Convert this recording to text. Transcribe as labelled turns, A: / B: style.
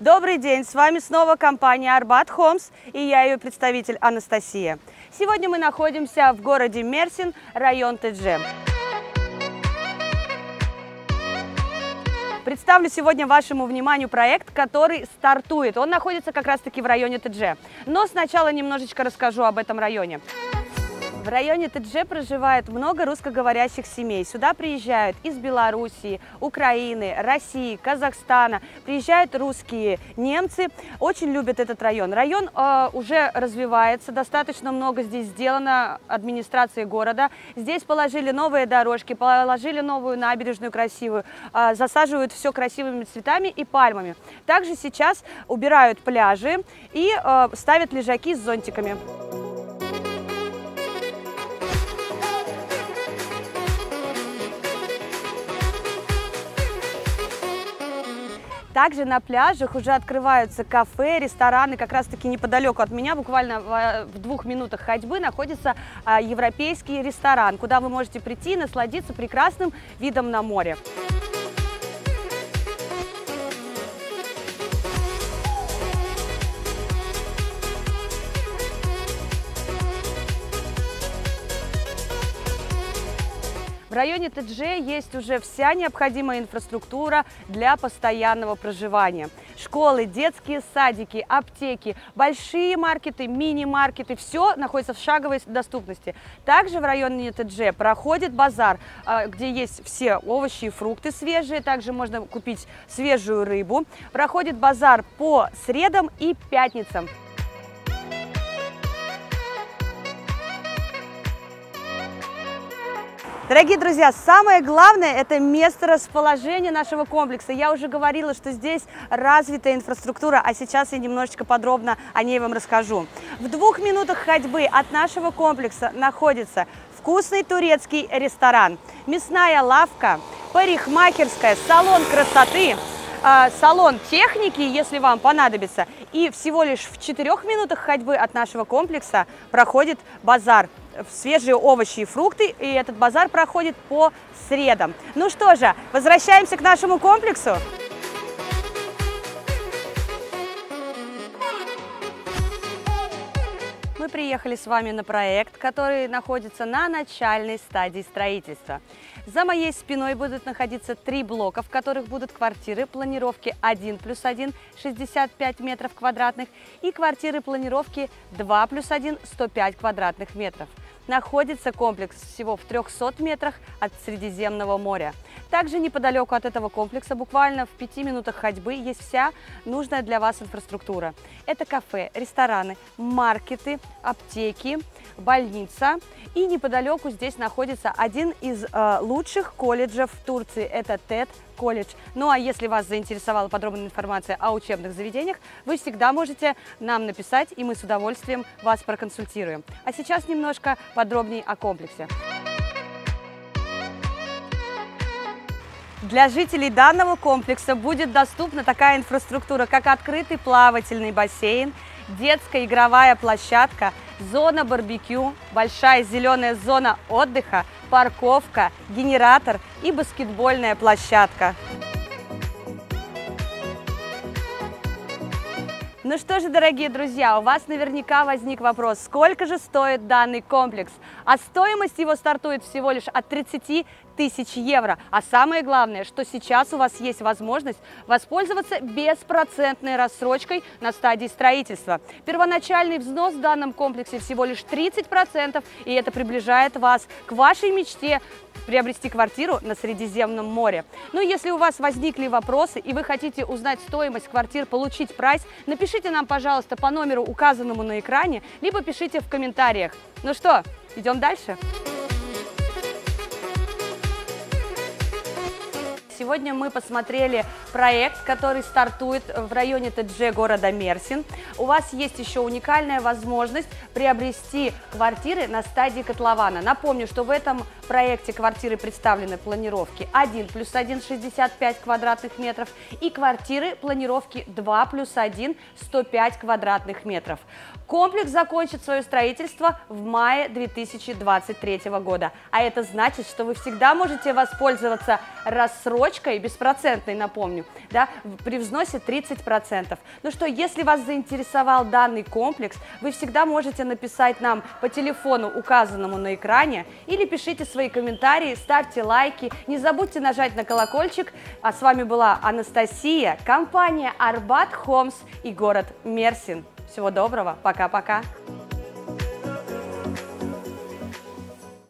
A: Добрый день, с вами снова компания Арбат Хомс и я ее представитель Анастасия. Сегодня мы находимся в городе Мерсин, район ТДЖ. Представлю сегодня вашему вниманию проект, который стартует. Он находится как раз-таки в районе ТДЖ. Но сначала немножечко расскажу об этом районе. В районе ТДЖ проживает много русскоговорящих семей. Сюда приезжают из Белоруссии, Украины, России, Казахстана. Приезжают русские, немцы. Очень любят этот район. Район э, уже развивается, достаточно много здесь сделано администрацией города. Здесь положили новые дорожки, положили новую набережную красивую, э, засаживают все красивыми цветами и пальмами. Также сейчас убирают пляжи и э, ставят лежаки с зонтиками. Также на пляжах уже открываются кафе, рестораны. Как раз таки неподалеку от меня, буквально в двух минутах ходьбы, находится а, европейский ресторан, куда вы можете прийти и насладиться прекрасным видом на море. В районе ТДЖ есть уже вся необходимая инфраструктура для постоянного проживания. Школы, детские садики, аптеки, большие маркеты, мини-маркеты, все находится в шаговой доступности. Также в районе ТДЖ проходит базар, а, где есть все овощи и фрукты свежие, также можно купить свежую рыбу. Проходит базар по средам и пятницам. Дорогие друзья, самое главное – это место расположения нашего комплекса. Я уже говорила, что здесь развитая инфраструктура, а сейчас я немножечко подробно о ней вам расскажу. В двух минутах ходьбы от нашего комплекса находится вкусный турецкий ресторан, мясная лавка, парикмахерская, салон красоты, а, салон техники, если вам понадобится. И всего лишь в четырех минутах ходьбы от нашего комплекса проходит базар свежие овощи и фрукты, и этот базар проходит по средам. Ну что же, возвращаемся к нашему комплексу. Мы приехали с вами на проект, который находится на начальной стадии строительства. За моей спиной будут находиться три блока, в которых будут квартиры планировки 1 плюс 1, 65 метров квадратных, и квартиры планировки 2 плюс 1, 105 квадратных метров. Находится комплекс всего в 300 метрах от Средиземного моря. Также неподалеку от этого комплекса, буквально в 5 минутах ходьбы, есть вся нужная для вас инфраструктура. Это кафе, рестораны, маркеты, аптеки, больница. И неподалеку здесь находится один из э, лучших колледжев в Турции. Это ТЭД колледж. Ну а если вас заинтересовала подробная информация о учебных заведениях, вы всегда можете нам написать, и мы с удовольствием вас проконсультируем. А сейчас немножко подробнее о комплексе. Для жителей данного комплекса будет доступна такая инфраструктура, как открытый плавательный бассейн, детская игровая площадка, зона барбекю, большая зеленая зона отдыха, парковка, генератор и баскетбольная площадка. Ну что же, дорогие друзья, у вас наверняка возник вопрос, сколько же стоит данный комплекс? А стоимость его стартует всего лишь от 30 тысяч евро. А самое главное, что сейчас у вас есть возможность воспользоваться беспроцентной рассрочкой на стадии строительства. Первоначальный взнос в данном комплексе всего лишь 30%, и это приближает вас к вашей мечте приобрести квартиру на Средиземном море. Ну если у вас возникли вопросы и вы хотите узнать стоимость квартир, получить прайс, напишите нам, пожалуйста, по номеру, указанному на экране, либо пишите в комментариях. Ну что, идем дальше? Сегодня мы посмотрели проект, который стартует в районе ТДЖ города Мерсин. У вас есть еще уникальная возможность приобрести квартиры на стадии котлована. Напомню, что в этом В проекте квартиры представлены планировки 1 плюс 1 65 квадратных метров и квартиры планировки 2 плюс 1 105 квадратных метров. Комплекс закончит свое строительство в мае 2023 года. А это значит, что вы всегда можете воспользоваться рассрочкой, беспроцентной, напомню, да, при взносе 30%. Ну что, если вас заинтересовал данный комплекс, вы всегда можете написать нам по телефону, указанному на экране, или пишите свои комментарии, ставьте лайки, не забудьте нажать на колокольчик. А с вами была Анастасия, компания Арбат Хомс и город Мерсин. Всего доброго, пока-пока.